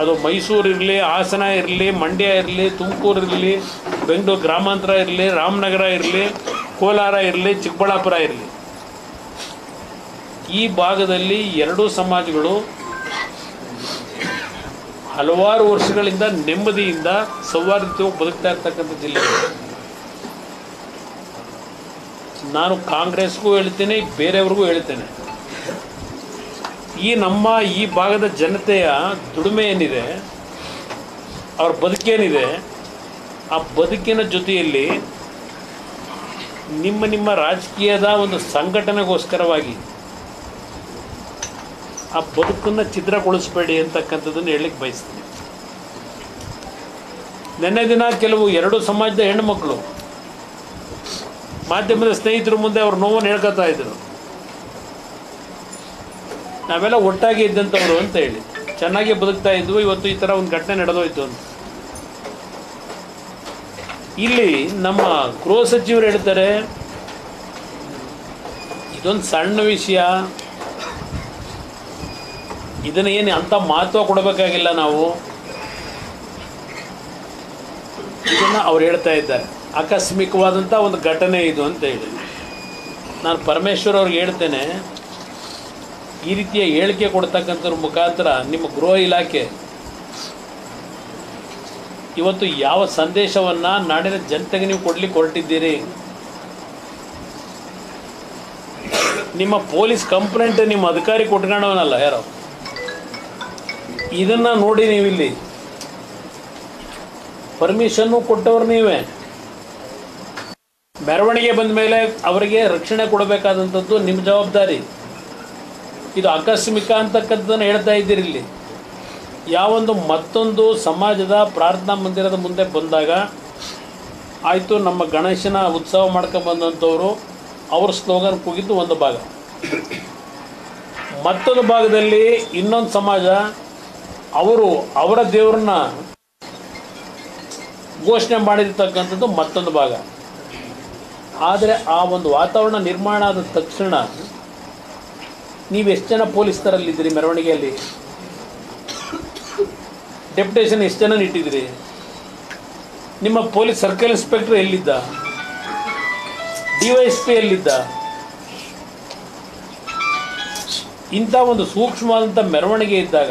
ಅದು ಮೈಸೂರು ಇರಲಿ, ಹಾಸನ ಇರಲಿ, ಮಂಡ್ಯ ಇರಲಿ, ತುಮಕೂರು ಇರಲಿ, ಬೆಂಗಳೂರು ಗ್ರಾಮಾಂತರ ಇರಲಿ, ರಾಮನಗರ ಇರಲಿ, ಕೋಲಾರ ಇರಲಿ, ಚಿಕ್ಕಬಳ್ಳಾಪುರ ಇರಲಿ. ಈ ಭಾಗದಲ್ಲಿ ಎರಡೂ ಸಮಾಜಗಳು ಹಲವಾರು ವರ್ಷಗಳಿಂದ ನೆಮ್ಮದಿಯಿಂದ ಸೌಹಾರ್ದತೆಯಾಗಿ ಬದುಕ್ತಾ ಇರ್ತಕ್ಕಂಥ ಜಿಲ್ಲೆ. ನಾನು ಕಾಂಗ್ರೆಸ್ಗೂ ಹೇಳ್ತೇನೆ, ಬೇರೆಯವ್ರಿಗೂ ಹೇಳ್ತೇನೆ. ಈ ನಮ್ಮ ಈ ಭಾಗದ ಜನತೆಯ ದುಡಿಮೆ ಏನಿದೆ, ಅವ್ರ ಬದುಕೇನಿದೆ ಆ ಬದುಕಿನ ಜೊತೆಯಲ್ಲಿ ನಿಮ್ಮ ನಿಮ್ಮ ರಾಜಕೀಯದ ಒಂದು ಸಂಘಟನೆಗೋಸ್ಕರವಾಗಿ ಆ ಬದುಕನ್ನು ಛಿದ್ರಗೊಳಿಸಬೇಡಿ ಅಂತಕ್ಕಂಥದ್ದನ್ನು ಹೇಳಲಿಕ್ಕೆ ಬಯಸ್ತೀನಿ. ನಿನ್ನೆ ದಿನ ಕೆಲವು ಎರಡು ಸಮಾಜದ ಹೆಣ್ಣುಮಕ್ಕಳು ಮಾಧ್ಯಮದ ಸ್ನೇಹಿತರ ಮುಂದೆ ಅವ್ರ ನೋವನ್ನು ಹೇಳ್ಕೊತಾ ಇದ್ರು. ನಾವೆಲ್ಲ ಒಟ್ಟಾಗಿ ಇದ್ದಂಥವ್ರು ಅಂತ ಹೇಳಿ. ಚೆನ್ನಾಗಿ ಬದುಕ್ತಾ ಇದ್ವು, ಇವತ್ತು ಈ ಥರ ಒಂದು ಘಟನೆ ನಡೆದೋಯ್ತು ಅಂತ. ಇಲ್ಲಿ ನಮ್ಮ ಗೃಹ ಸಚಿವರು ಹೇಳ್ತಾರೆ, ಇದೊಂದು ಸಣ್ಣ ವಿಷಯ. ಇದನ್ನ ಏನು ಅಂಥ ಮಹತ್ವ ಕೊಡಬೇಕಾಗಿಲ್ಲ ನಾವು. ಇದನ್ನು ಅವ್ರು ಹೇಳ್ತಾ ಇದ್ದಾರೆ. ಆಕಸ್ಮಿಕವಾದಂಥ ಒಂದು ಘಟನೆ ಇದು ಅಂತ ಹೇಳಿ. ನಾನು ಪರಮೇಶ್ವರ್ ಅವ್ರಿಗೆ ಹೇಳ್ತೇನೆ ಈ ರೀತಿಯ ಹೇಳಿಕೆ ಕೊಡ್ತಕ್ಕಂಥವ್ರ ಮುಖಾಂತರ ನಿಮ್ಮ ಗೃಹ ಇಲಾಖೆ ಇವತ್ತು ಯಾವ ಸಂದೇಶವನ್ನು ನಾಡಿನ ಜನತೆಗೆ ನೀವು ಕೊಡ್ಲಿಕ್ಕೆ ಹೊರಟಿದ್ದೀರಿ ನಿಮ್ಮ ಪೊಲೀಸ್ ಕಂಪ್ಲೇಂಟ್ ನಿಮ್ಮ ಅಧಿಕಾರಿ ಕೊಟ್ಕೊಂಡವನಲ್ಲ ಯಾರೋ? ಇದನ್ನ ನೋಡಿ ನೀವಿಲ್ಲಿ. ಪರ್ಮಿಷನ್ನು ಕೊಟ್ಟವ್ರು ನೀವೇ. ಮೆರವಣಿಗೆ ಬಂದ ಮೇಲೆ ಅವರಿಗೆ ರಕ್ಷಣೆ ಕೊಡಬೇಕಾದಂಥದ್ದು ನಿಮ್ಮ ಜವಾಬ್ದಾರಿ. ಇದು ಆಕಸ್ಮಿಕ ಅಂತಕ್ಕಂಥದ್ದನ್ನು ಹೇಳ್ತಾ ಇದ್ದೀರಿ ಇಲ್ಲಿ. ಯಾವೊಂದು ಮತ್ತೊಂದು ಸಮಾಜದ ಪ್ರಾರ್ಥನಾ ಮಂದಿರದ ಮುಂದೆ ಬಂದಾಗ ಆಯಿತು, ನಮ್ಮ ಗಣೇಶನ ಉತ್ಸವ ಮಾಡ್ಕೊಂಬಂದಂಥವರು ಅವ್ರ ಸ್ಲೋಗನ್ ಕೂಗಿದ್ದು ಒಂದು ಭಾಗ. ಮತ್ತೊಂದು ಭಾಗದಲ್ಲಿ ಇನ್ನೊಂದು ಸಮಾಜ, ಅವರು ಅವರ ದೇವ್ರನ್ನ ಘೋಷಣೆ ಮಾಡಿರ್ತಕ್ಕಂಥದ್ದು ಮತ್ತೊಂದು ಭಾಗ. ಆದರೆ ಆ ಒಂದು ವಾತಾವರಣ ನಿರ್ಮಾಣ ಆದ ತಕ್ಷಣ ನೀವು ಎಷ್ಟು ಜನ ಪೊಲೀಸರಲ್ಲಿದ್ದೀರಿ ಮೆರವಣಿಗೆಯಲ್ಲಿ? ಡೆಪ್ಯುಟೇಷನ್ ಎಷ್ಟು ಜನ ಇಟ್ಟಿದ್ದೀರಿ ನಿಮ್ಮ ಪೊಲೀಸ್ ಸರ್ಕಲ್ ಇನ್ಸ್ಪೆಕ್ಟರ್ ಎಲ್ಲಿದ್ದ? ಡಿ ವೈ ಎಸ್ ಎಲ್ಲಿದ್ದ? ಇಂಥ ಒಂದು ಸೂಕ್ಷ್ಮವಾದಂಥ ಮೆರವಣಿಗೆ ಇದ್ದಾಗ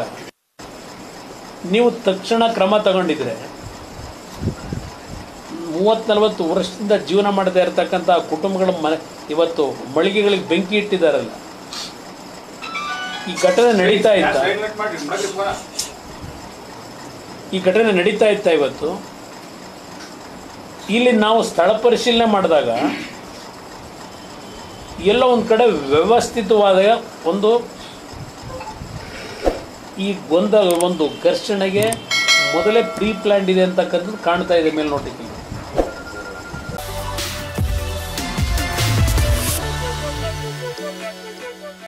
ನೀವು ತಕ್ಷಣ ಕ್ರಮ ತಗೊಂಡಿದ್ರೆ ಮೂವತ್ತು ನಲವತ್ತು ವರ್ಷದಿಂದ ಜೀವನ ಮಾಡದೇ ಇರತಕ್ಕಂಥ ಕುಟುಂಬಗಳ ಮನೆ ಇವತ್ತು ಮಳಿಗೆಗಳಿಗೆ ಬೆಂಕಿ ಇಟ್ಟಿದ್ದಾರಲ್ಲ. ಈ ಘಟನೆ ನಡೀತಾ ಇತ್ತ? ಈ ಘಟನೆ ನಡೀತಾ ಇತ್ತ ಇವತ್ತು? ಇಲ್ಲಿ ನಾವು ಸ್ಥಳ ಪರಿಶೀಲನೆ ಮಾಡಿದಾಗ ಎಲ್ಲ ಒಂದು ಕಡೆ ವ್ಯವಸ್ಥಿತವಾದ ಒಂದು ಈ ಗೊಂದಲ ಒಂದು ಘರ್ಷಣೆಗೆ ಮೊದಲೇ ಪ್ರೀ ಪ್ಲ್ಯಾಂಡ್ ಇದೆ ಅಂತಕ್ಕಂಥದ್ದು ಕಾಣ್ತಾ ಇದೆ ಮೇಲೆ ನೋಡ್ಲಿಕ್ಕೆ